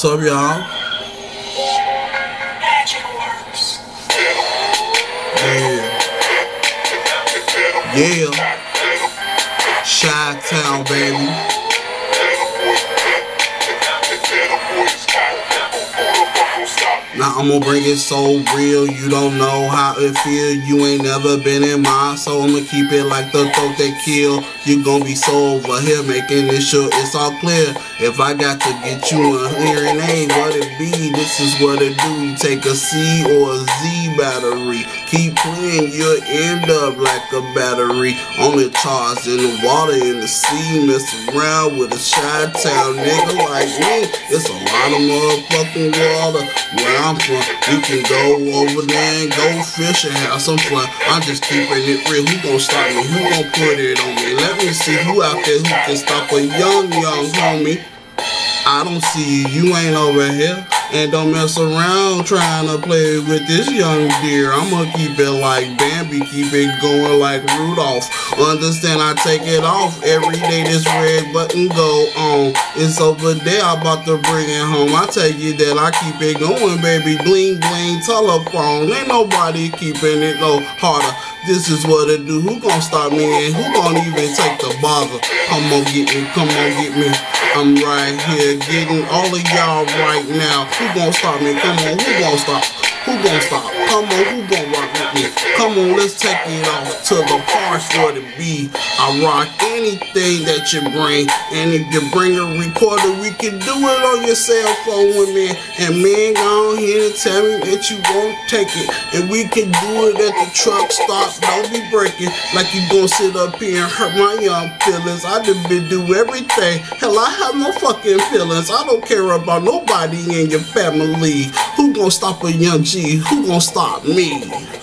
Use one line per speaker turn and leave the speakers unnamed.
What's up, y'all? Yeah. Yeah. Chi Town, baby. Now I'm gonna bring it so real, you don't know how it feel. You ain't never been in mine, so I'ma keep it like the throat that kill. You gon' be so over here making it sure it's all clear. If I got to get you a hearing aid, what it be? This is what it do. You take a C or a Z battery. Keep playing, you'll end up like a battery. Only charged in the water in the sea. Mess around with a Chi Town nigga like me. It's a lot of motherfucking water I'm from. You can go over there and go fish and have some fun. I'm just keeping it real. Who gon' stop me? Who gon' put it on me? Let me see who out there who can stop a young, young homie. I don't see you, you ain't over here. And don't mess around trying to play with this young deer. I'ma keep it like Bambi, keep it going like Rudolph. Understand I take it off every day. This red button go on. It's over there, I'm about to bring it home. I tell you that I keep it going, baby. Bling bling telephone. Ain't nobody keeping it no harder. This is what it do. Who gon' stop me and who gon' even take the bother? Come on, get me, come on, get me. I'm right here getting all of y'all right now. Who gon' stop me? Come on, who gon' stop? Who gon' stop? Come on, who gon' rock me? Come on, let's take it off to the park for the be. I rock anything that you bring. And if you bring a recorder, we can do it on your cell phone with me. And man, go on here and tell me that you won't take it. And we can do it at the truck stop. Don't be breaking like you gonna sit up here and hurt my young feelings. I done been do everything. Hell, I have no fucking feelings. I don't care about nobody in your family. Who gonna stop a young G? Who gonna stop me?